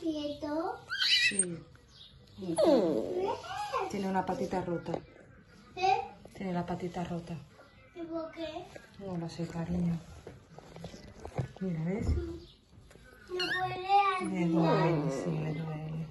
quieto? Sí. Mm. Tiene una patita rota. ¿Eh? Tiene la patita rota. ¿Y por qué? No lo sé, cariño. Mira, ¿ves? No puede Le andar. duele, sí, le duele.